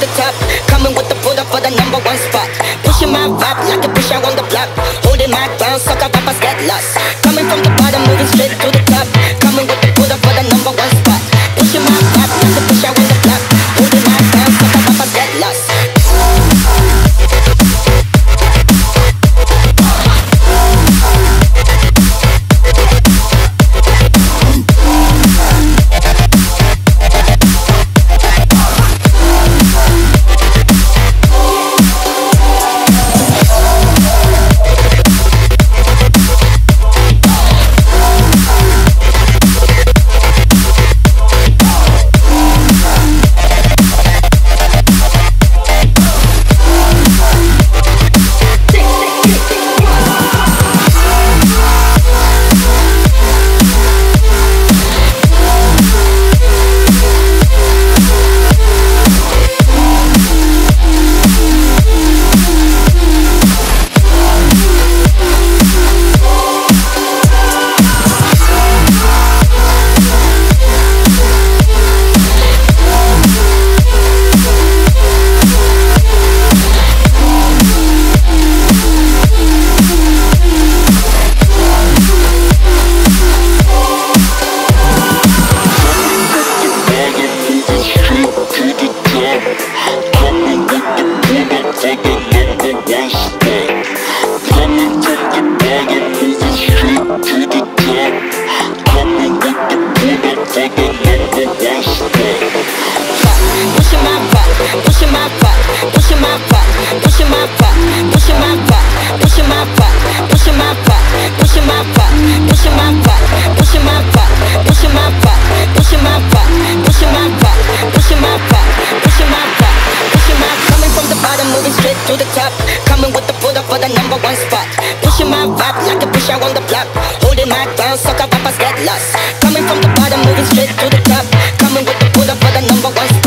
the top. Coming with the pull up for the number one spot. Pushing my vibe like a push out on the block. Holding my ground, sucker rappers get lost. Thank you. in one spot. Pushing my vibe like a push out on the block. Holding my ground, sucker rappers get lost. Coming from the bottom, moving straight to the top. Coming with the pull up for the number one spot.